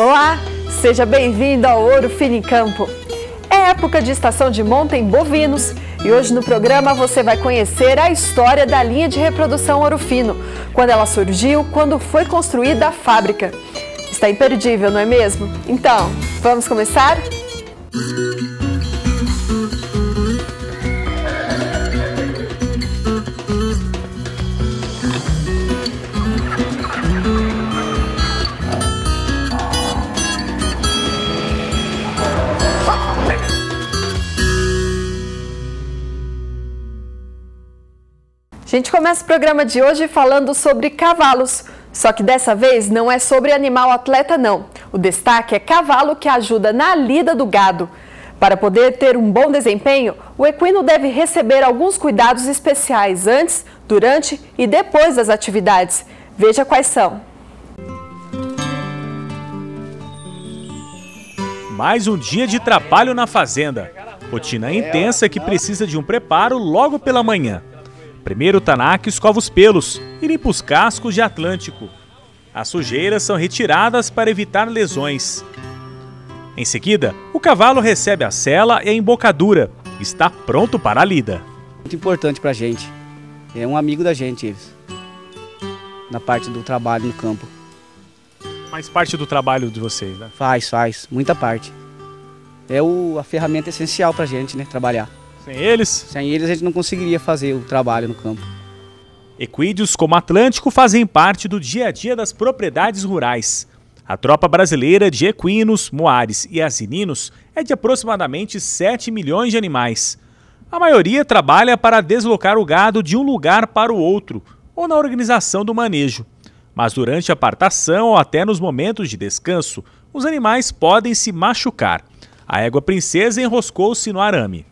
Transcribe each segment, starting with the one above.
Olá, seja bem-vindo ao Ouro Fino em Campo. É época de estação de monta em bovinos e hoje no programa você vai conhecer a história da linha de reprodução Ouro Fino, quando ela surgiu, quando foi construída a fábrica. Está imperdível, não é mesmo? Então, vamos começar? Música A gente começa o programa de hoje falando sobre cavalos. Só que dessa vez não é sobre animal atleta, não. O destaque é cavalo que ajuda na lida do gado. Para poder ter um bom desempenho, o equino deve receber alguns cuidados especiais antes, durante e depois das atividades. Veja quais são. Mais um dia de trabalho na fazenda. Rotina intensa que precisa de um preparo logo pela manhã. Primeiro o Tanaka escova os pelos e limpa os cascos de Atlântico. As sujeiras são retiradas para evitar lesões. Em seguida, o cavalo recebe a sela e a embocadura. Está pronto para a lida. Muito importante para a gente. É um amigo da gente, eles. Na parte do trabalho no campo. Faz parte do trabalho de vocês, né? Faz, faz. Muita parte. É o, a ferramenta essencial para a gente, né? Trabalhar. Sem eles? Sem eles a gente não conseguiria fazer o trabalho no campo. Equídeos como Atlântico fazem parte do dia a dia das propriedades rurais. A tropa brasileira de equinos, moares e asininos é de aproximadamente 7 milhões de animais. A maioria trabalha para deslocar o gado de um lugar para o outro ou na organização do manejo. Mas durante a partação ou até nos momentos de descanso, os animais podem se machucar. A égua princesa enroscou-se no arame.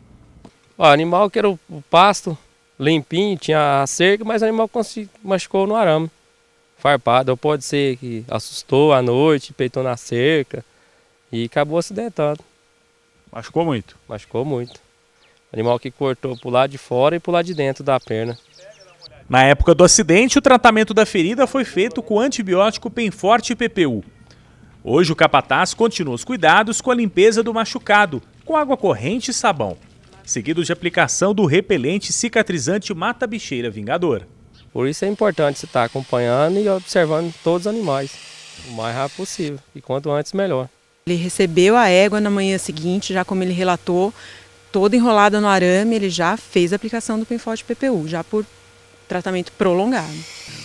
O animal que era o pasto, limpinho, tinha a cerca, mas o animal machucou no arame, farpado. Ou pode ser que assustou à noite, peitou na cerca e acabou acidentado. Machucou muito? Machucou muito. Animal que cortou pro lado de fora e pro lado de dentro da perna. Na época do acidente, o tratamento da ferida foi feito com antibiótico Penforte e PPU. Hoje o capataz continua os cuidados com a limpeza do machucado, com água corrente e sabão seguido de aplicação do repelente cicatrizante mata-bicheira Vingador. Por isso é importante você estar acompanhando e observando todos os animais o mais rápido possível e quanto antes melhor. Ele recebeu a égua na manhã seguinte, já como ele relatou, toda enrolada no arame, ele já fez a aplicação do Penforte PPU, já por tratamento prolongado.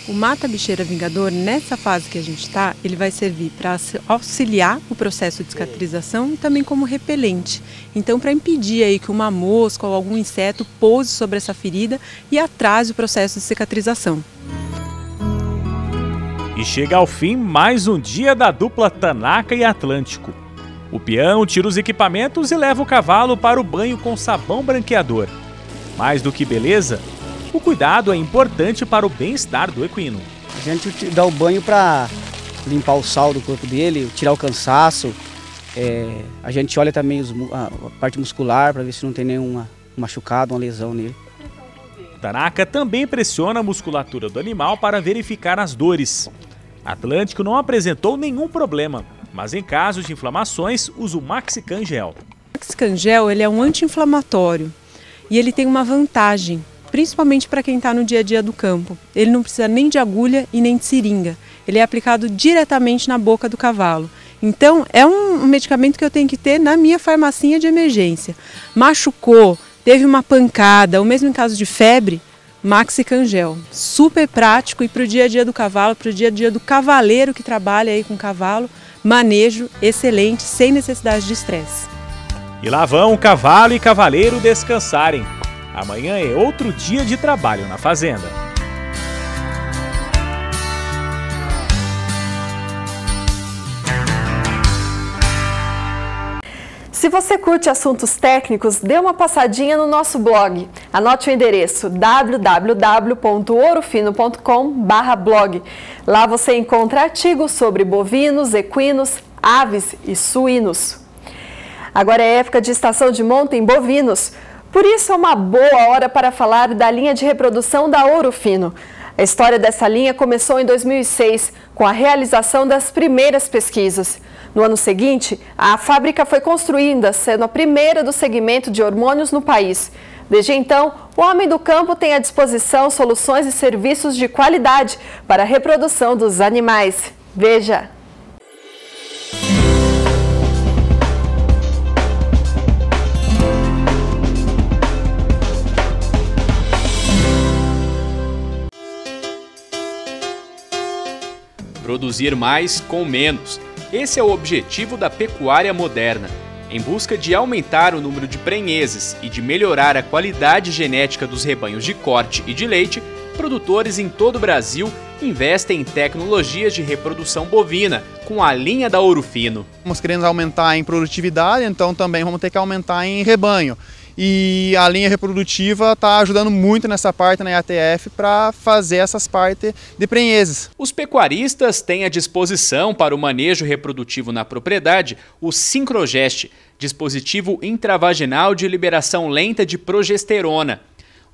O Mata Bicheira Vingador, nessa fase que a gente está, ele vai servir para auxiliar o processo de cicatrização e também como repelente. Então, para impedir aí que uma mosca ou algum inseto pouse sobre essa ferida e atrase o processo de cicatrização. E chega ao fim mais um dia da dupla Tanaka e Atlântico. O peão tira os equipamentos e leva o cavalo para o banho com sabão branqueador. Mais do que beleza, o cuidado é importante para o bem-estar do equino. A gente dá o banho para limpar o sal do corpo dele, tirar o cansaço. É, a gente olha também os, a, parte muscular para ver se não tem nenhum machucado, uma lesão nele. Tanaka também pressiona a musculatura do animal para verificar as dores. Atlântico não apresentou nenhum problema, mas em casos de inflamações usa o Maxican Gel. O Maxican Gel ele é um anti-inflamatório e ele tem uma vantagem principalmente para quem está no dia a dia do campo. Ele não precisa nem de agulha e nem de seringa. Ele é aplicado diretamente na boca do cavalo. Então, é um medicamento que eu tenho que ter na minha farmacinha de emergência. Machucou, teve uma pancada, ou mesmo em caso de febre, Maxi Cangel. Super prático e para o dia a dia do cavalo, para o dia a dia do cavaleiro que trabalha aí com cavalo, manejo excelente, sem necessidade de estresse. E lá vão cavalo e cavaleiro descansarem. Amanhã é outro dia de trabalho na fazenda. Se você curte assuntos técnicos, dê uma passadinha no nosso blog. Anote o endereço www.ourofino.com/blog. Lá você encontra artigos sobre bovinos, equinos, aves e suínos. Agora é época de estação de monta em bovinos. Por isso é uma boa hora para falar da linha de reprodução da Ouro Fino. A história dessa linha começou em 2006, com a realização das primeiras pesquisas. No ano seguinte, a fábrica foi construída, sendo a primeira do segmento de hormônios no país. Desde então, o homem do campo tem à disposição soluções e serviços de qualidade para a reprodução dos animais. Veja! Produzir mais com menos. Esse é o objetivo da pecuária moderna. Em busca de aumentar o número de prenheses e de melhorar a qualidade genética dos rebanhos de corte e de leite, produtores em todo o Brasil investem em tecnologias de reprodução bovina com a linha da Ouro Fino. Estamos querendo aumentar em produtividade, então também vamos ter que aumentar em rebanho e a linha reprodutiva está ajudando muito nessa parte na IATF para fazer essas partes de prenheses. Os pecuaristas têm à disposição para o manejo reprodutivo na propriedade o Sincrogest, dispositivo intravaginal de liberação lenta de progesterona.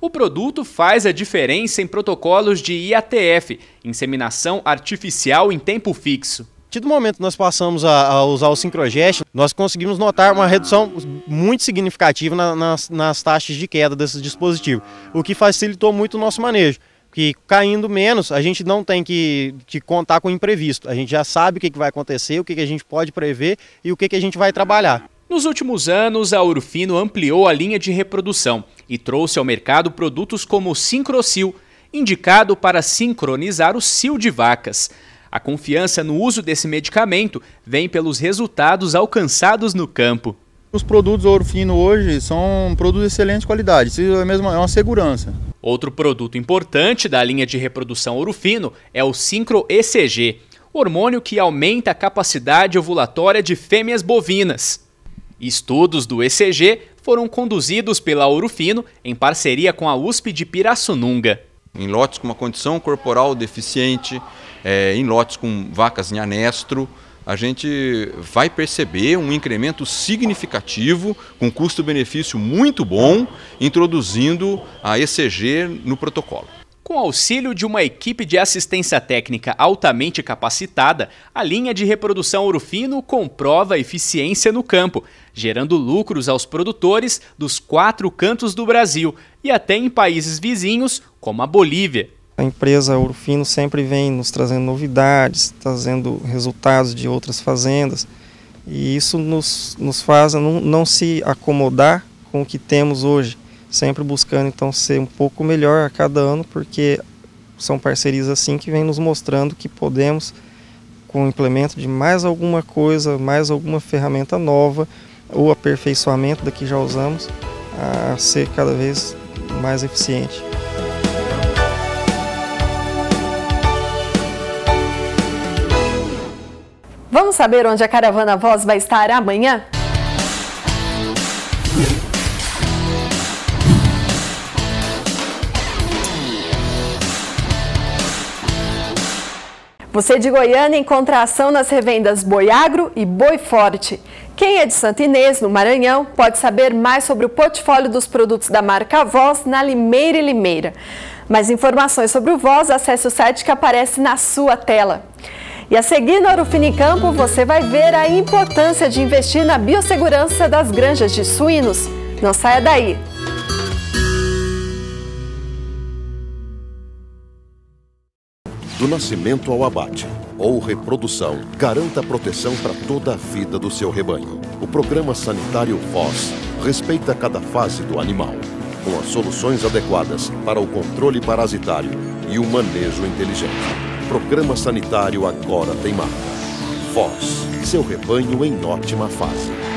O produto faz a diferença em protocolos de IATF, inseminação artificial em tempo fixo partir do momento que nós passamos a, a usar o Syncrogest, nós conseguimos notar uma redução muito significativa na, nas, nas taxas de queda desses dispositivos, o que facilitou muito o nosso manejo que caindo menos, a gente não tem que, que contar com imprevisto. A gente já sabe o que, que vai acontecer, o que, que a gente pode prever e o que, que a gente vai trabalhar. Nos últimos anos, a Urufino ampliou a linha de reprodução e trouxe ao mercado produtos como o Sincrocil, indicado para sincronizar o cio de vacas. A confiança no uso desse medicamento vem pelos resultados alcançados no campo. Os produtos Ouro Fino hoje são produtos de excelente qualidade, isso é, mesmo, é uma segurança. Outro produto importante da linha de reprodução Ouro Fino é o Sincro ECG, hormônio que aumenta a capacidade ovulatória de fêmeas bovinas. Estudos do ECG foram conduzidos pela Ouro Fino em parceria com a USP de Pirassununga. Em lotes com uma condição corporal deficiente, é, em lotes com vacas em anestro, a gente vai perceber um incremento significativo, com custo-benefício muito bom, introduzindo a ECG no protocolo. Com auxílio de uma equipe de assistência técnica altamente capacitada, a linha de reprodução Urufino comprova eficiência no campo, gerando lucros aos produtores dos quatro cantos do Brasil e até em países vizinhos, como a Bolívia. A empresa Ouro Fino sempre vem nos trazendo novidades, trazendo resultados de outras fazendas, e isso nos, nos faz não, não se acomodar com o que temos hoje, sempre buscando então ser um pouco melhor a cada ano, porque são parcerias assim que vêm nos mostrando que podemos, com o implemento de mais alguma coisa, mais alguma ferramenta nova, ou aperfeiçoamento da que já usamos, a ser cada vez mais eficiente. Vamos saber onde a Caravana Voz vai estar amanhã? Você de Goiânia encontra ação nas revendas Boiagro e Boi Forte. Quem é de Santa Inês, no Maranhão, pode saber mais sobre o portfólio dos produtos da marca Voz na Limeira e Limeira. Mais informações sobre o Voz, acesse o site que aparece na sua tela. E a seguir no Arufinicampo você vai ver a importância de investir na biossegurança das granjas de suínos. Não saia daí! Do nascimento ao abate ou reprodução, garanta proteção para toda a vida do seu rebanho. O Programa Sanitário FOS respeita cada fase do animal, com as soluções adequadas para o controle parasitário e o manejo inteligente. Programa Sanitário agora tem marca. Seu rebanho em ótima fase.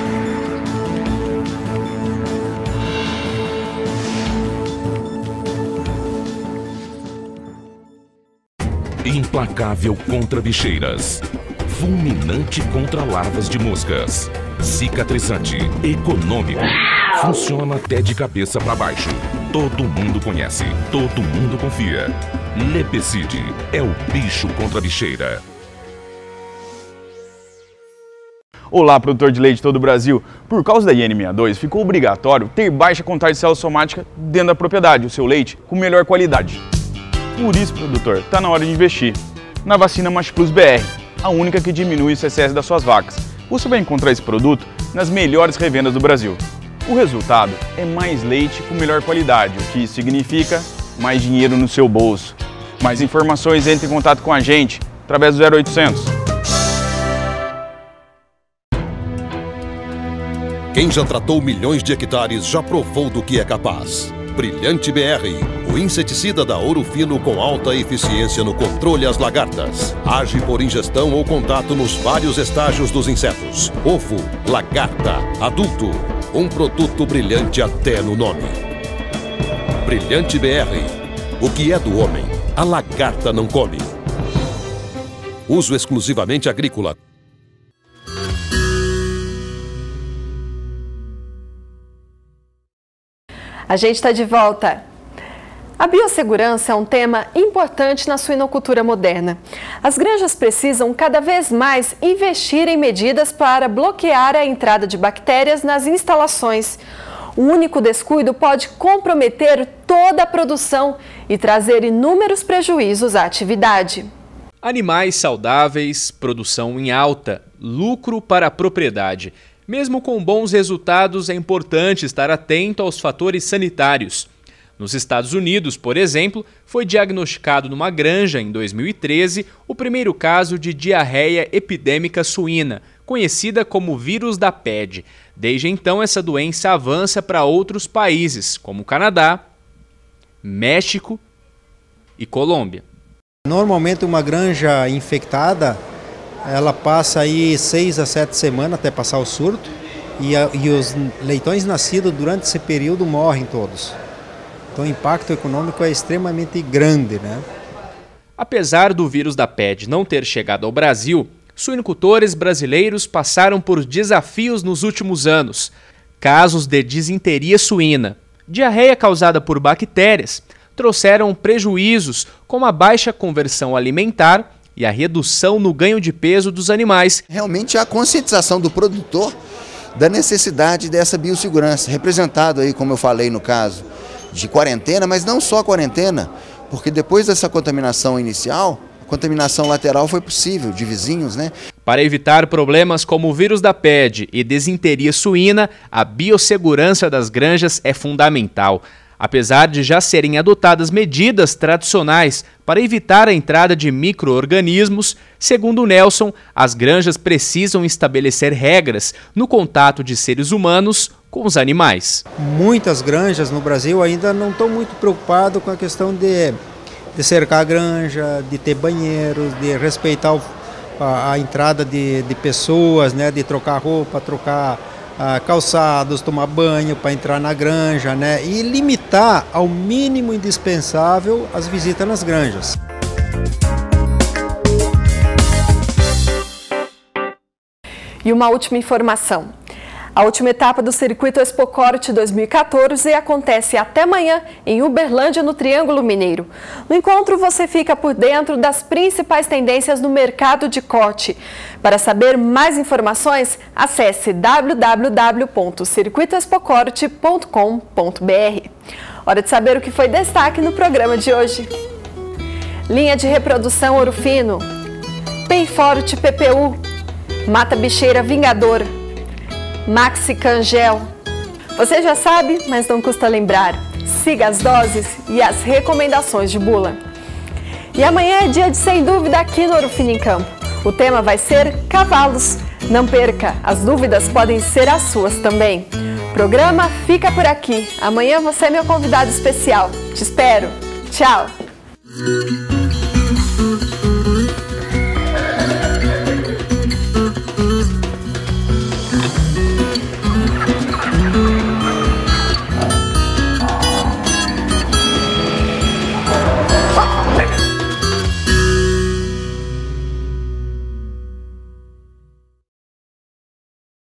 Implacável contra bicheiras. Fulminante contra larvas de moscas. Cicatrizante. Econômico. Funciona até de cabeça para baixo. Todo mundo conhece. Todo mundo confia. Lepecide é o bicho contra bicheira. Olá, produtor de leite de todo o Brasil. Por causa da IN62, ficou obrigatório ter baixa contagem de célula somática dentro da propriedade, o seu leite com melhor qualidade. Por isso, produtor, está na hora de investir na vacina Plus BR, a única que diminui o CCS das suas vacas Você vai encontrar esse produto nas melhores revendas do Brasil. O resultado é mais leite com melhor qualidade, o que significa mais dinheiro no seu bolso. Mais informações, entre em contato com a gente através do 0800. Quem já tratou milhões de hectares já provou do que é capaz. Brilhante BR, o inseticida da Ouro Fino com alta eficiência no controle às lagartas. Age por ingestão ou contato nos vários estágios dos insetos. Ovo, lagarta, adulto. Um produto brilhante até no nome. Brilhante BR. O que é do homem, a lagarta não come. Uso exclusivamente agrícola. A gente está de volta. A biossegurança é um tema importante na suinocultura moderna. As granjas precisam cada vez mais investir em medidas para bloquear a entrada de bactérias nas instalações. O único descuido pode comprometer toda a produção e trazer inúmeros prejuízos à atividade. Animais saudáveis, produção em alta, lucro para a propriedade. Mesmo com bons resultados, é importante estar atento aos fatores sanitários. Nos Estados Unidos, por exemplo, foi diagnosticado numa granja em 2013 o primeiro caso de diarreia epidêmica suína, conhecida como vírus da PED. Desde então, essa doença avança para outros países, como Canadá, México e Colômbia. Normalmente, uma granja infectada ela passa aí seis a sete semanas até passar o surto e, a, e os leitões nascidos durante esse período morrem todos. Então o impacto econômico é extremamente grande, né? Apesar do vírus da PED não ter chegado ao Brasil, suinicultores brasileiros passaram por desafios nos últimos anos. Casos de disenteria suína, diarreia causada por bactérias, trouxeram prejuízos como a baixa conversão alimentar e a redução no ganho de peso dos animais. Realmente a conscientização do produtor da necessidade dessa biossegurança, representado aí, como eu falei no caso, de quarentena, mas não só quarentena, porque depois dessa contaminação inicial, a contaminação lateral foi possível, de vizinhos, né? Para evitar problemas como o vírus da PED e desinteria suína, a biossegurança das granjas é fundamental. Apesar de já serem adotadas medidas tradicionais para evitar a entrada de micro-organismos, segundo Nelson, as granjas precisam estabelecer regras no contato de seres humanos com os animais. Muitas granjas no Brasil ainda não estão muito preocupadas com a questão de, de cercar a granja, de ter banheiros, de respeitar a, a entrada de, de pessoas, né, de trocar roupa, trocar ah, calçados, tomar banho para entrar na granja, né? E limitar ao mínimo indispensável as visitas nas granjas. E uma última informação. A última etapa do Circuito Expocorte 2014 acontece até amanhã em Uberlândia, no Triângulo Mineiro. No encontro, você fica por dentro das principais tendências no mercado de corte. Para saber mais informações, acesse www.circuitoexpocorte.com.br. Hora de saber o que foi destaque no programa de hoje. Linha de reprodução Ouro Fino, Pei Forte PPU, Mata Bicheira Vingador, Maxi Cangel. Você já sabe, mas não custa lembrar. Siga as doses e as recomendações de bula. E amanhã é dia de sem dúvida aqui no Orofino em Campo. O tema vai ser cavalos. Não perca, as dúvidas podem ser as suas também. Programa fica por aqui. Amanhã você é meu convidado especial. Te espero. Tchau.